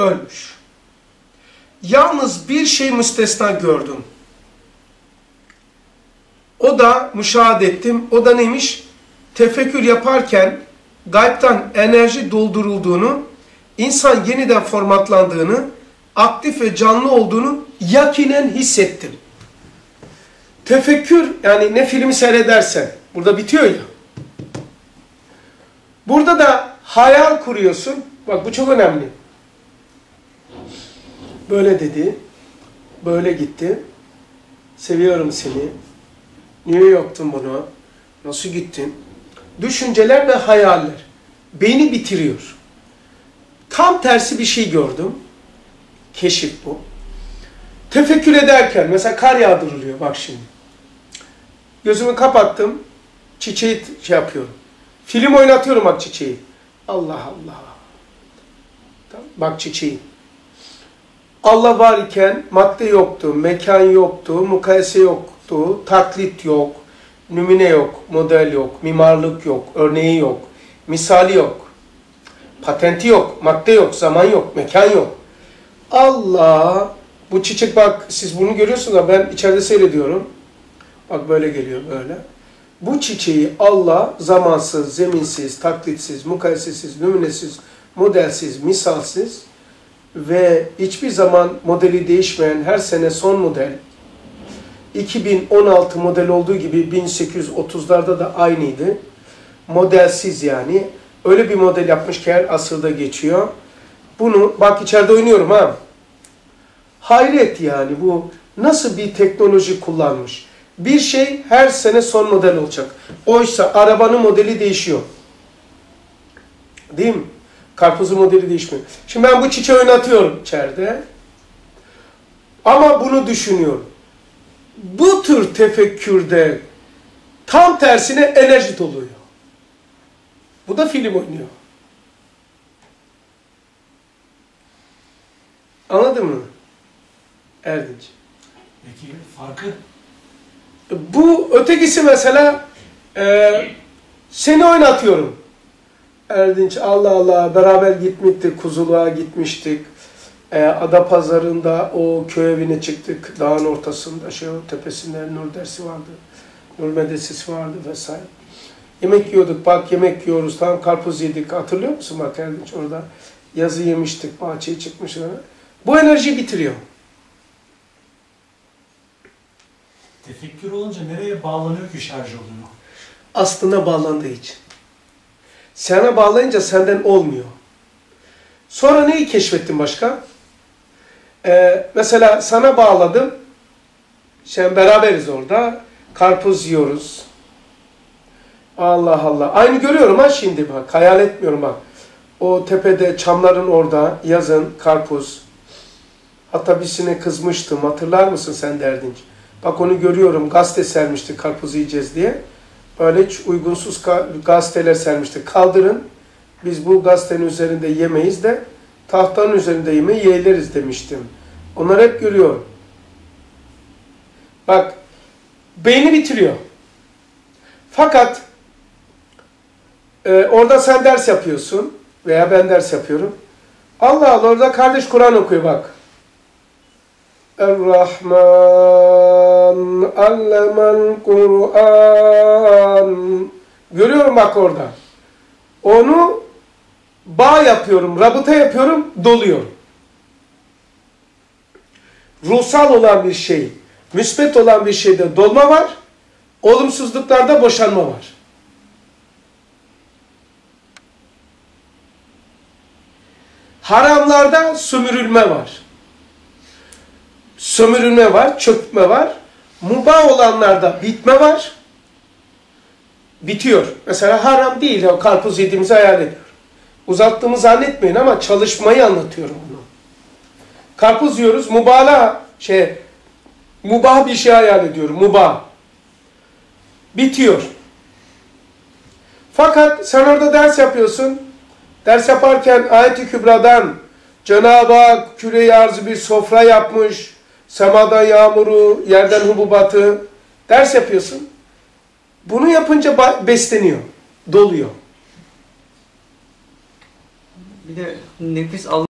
ölmüş. Yalnız bir şey müstesna gördüm. O da müşahede ettim. O da neymiş? Tefekkür yaparken gaybtan enerji doldurulduğunu, insan yeniden formatlandığını, aktif ve canlı olduğunu yakinen hissettim. Tefekkür yani ne filmi seyredersen, burada bitiyor ya. Burada da hayal kuruyorsun. Bak bu çok önemli. Böyle dedi. Böyle gitti. Seviyorum seni. Niye yaptın bunu? Nasıl gittin? Düşünceler ve hayaller. Beni bitiriyor. Tam tersi bir şey gördüm. Keşif bu. Tefekkür ederken mesela kar yağdırılıyor bak şimdi. Gözümü kapattım. Çiçeği şey yapıyorum. Film oynatıyorum bak çiçeği. Allah Allah. Bak çiçeği. Allah var iken madde yoktu, mekan yoktu, mukayese yoktu, taklit yok, nümune yok, model yok, mimarlık yok, örneği yok, misali yok, patenti yok, madde yok, zaman yok, mekan yok. Allah, bu çiçek bak siz bunu görüyorsunuz ama ben içeride seyrediyorum. Bak böyle geliyor böyle. Bu çiçeği Allah zamansız, zeminsiz, taklitsiz, mukayesesiz, nümunesiz, modelsiz, misalsiz ve hiçbir zaman modeli değişmeyen her sene son model 2016 model olduğu gibi 1830'larda da aynıydı. Modelsiz yani. Öyle bir model yapmış ki her asırda geçiyor. Bunu bak içeride oynuyorum ha. Hayret yani bu nasıl bir teknoloji kullanmış. Bir şey her sene son model olacak. Oysa arabanın modeli değişiyor. Değil mi? Karpuzun modeli değişmiyor. Şimdi ben bu çiçeği oynatıyorum içeride. Ama bunu düşünüyorum. Bu tür tefekkürde tam tersine enerji doluyor. Bu da film oynuyor. Anladın mı? Erdinç. Peki farkı? Bu ötekisi mesela e, seni oynatıyorum. Erdinç Allah Allah beraber gitmiştik, Kuzuluğa gitmiştik. E, Ada pazarında o köy evine çıktık. Dağın ortasında şey o tepesinde Nur dersi vardı. Nur medresesi vardı vesaire. Yemek yiyorduk. Bak yemek yiyoruz. Tam karpuz yedik. Hatırlıyor musun bak Erdinç orada? Yazı yemiştik. Bahçeye çıkmışlar. Bu enerji bitiriyor. Tefekkür olunca nereye bağlanıyor ki şarj oluyor? Aslında bağlandığı için. Sana bağlayınca senden olmuyor. Sonra neyi keşfettin başka? Ee, mesela sana bağladım. Sen beraberiz orada. Karpuz yiyoruz. Allah Allah. Aynı görüyorum ha şimdi bak. Hayal etmiyorum bak. O tepede çamların orada yazın karpuz. Hatta birisine kızmıştım. Hatırlar mısın sen derdin? Bak onu görüyorum. Gazete sermişti karpuz yiyeceğiz diye. Böyle hiç uygunsuz gazeteler sermişti. Kaldırın. Biz bu gazetenin üzerinde yemeyiz de tahtanın üzerinde yemeği yeğleriz demiştim. Onları hep görüyorum. Bak beyni bitiriyor. Fakat e, orada sen ders yapıyorsun veya ben ders yapıyorum. Allah Allah orada kardeş Kur'an okuyor bak. Er-Rahman allemel Kur'an. Görüyorum bak orada. Onu bağ yapıyorum, rabıta yapıyorum, doluyor. Ruhsal olan bir şey, müsbet olan bir şeyde dolma var, olumsuzluklarda boşanma var. Haramlarda sömürülme var. Sömürülme var, çökme var. Mubah olanlarda bitme var. Bitiyor. Mesela haram değil. O karpuz yediğimizi hayal ediyor. Uzattığımı zannetmeyin ama çalışmayı anlatıyorum bunu. Karpuz yiyoruz. Mubala şey mubah bir şey hayal ediyorum. Mubah. Bitiyor. Fakat sen orada ders yapıyorsun. Ders yaparken ayet-i kübradan Cenab-ı Hak küre bir sofra yapmış. Semadan yağmuru, yerden hububatı. Ders yapıyorsun. Bunu yapınca besleniyor. Doluyor. Bir de nefis al